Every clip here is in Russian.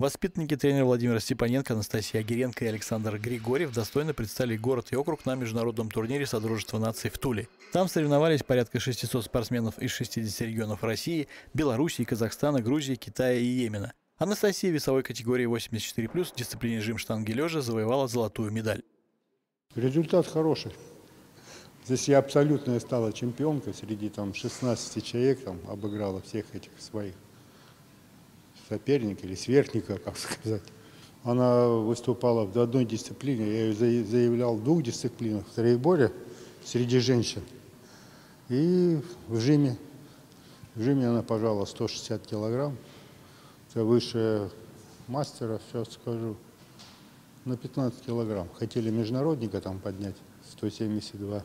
Воспитанники тренера Владимира Степаненко, Анастасия Агиренко и Александр Григорьев достойно представили город и округ на международном турнире Содружества наций в Туле. Там соревновались порядка 600 спортсменов из 60 регионов России, Белоруссии, Казахстана, Грузии, Китая и Йемена. Анастасия весовой категории 84+, в дисциплине жим штанги лежа завоевала золотую медаль. Результат хороший. Здесь я абсолютно стала чемпионкой среди там 16 человек, там обыграла всех этих своих соперника или сверстника, как сказать. Она выступала в одной дисциплине, я ее заявлял в двух дисциплинах, в троеборе среди женщин. И в жиме, в жиме она пожала 160 килограмм. Это выше мастера, сейчас скажу, на 15 килограмм. Хотели международника там поднять, 172.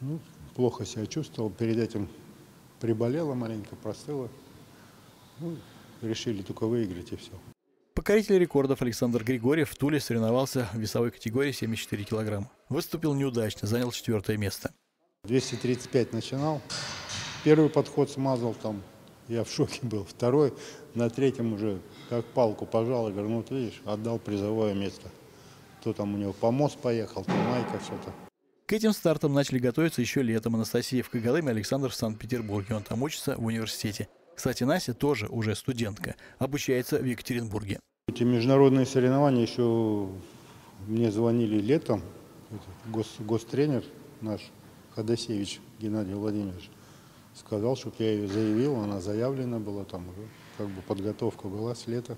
Ну, плохо себя чувствовал, перед этим приболела маленько, простыла. Ну, решили только выиграть и все. Покоритель рекордов Александр Григорьев в Туле соревновался в весовой категории 74 килограмма. Выступил неудачно, занял четвертое место. 235 начинал. Первый подход смазал там, я в шоке был. Второй, на третьем уже как палку пожал и говорю, ну вот видишь, отдал призовое место. То там у него помост поехал, то майка, что-то. К этим стартам начали готовиться еще летом. Анастасия в Кагалыме, Александр в Санкт-Петербурге. Он там учится в университете. Кстати, Настя тоже уже студентка, обучается в Екатеринбурге. Эти международные соревнования еще мне звонили летом. Гос, гостренер наш Ходосевич Геннадий Владимирович сказал, чтобы я ее заявил, она заявлена была, там уже как бы подготовка была с лета.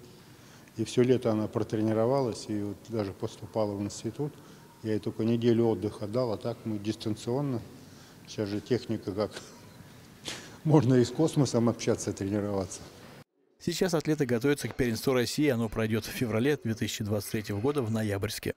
И все лето она протренировалась и вот даже поступала в институт. Я ей только неделю отдыха дал, а так мы дистанционно. Сейчас же техника как можно и с космосом общаться, тренироваться. Сейчас атлеты готовятся к первенству России. Оно пройдет в феврале 2023 года в Ноябрьске.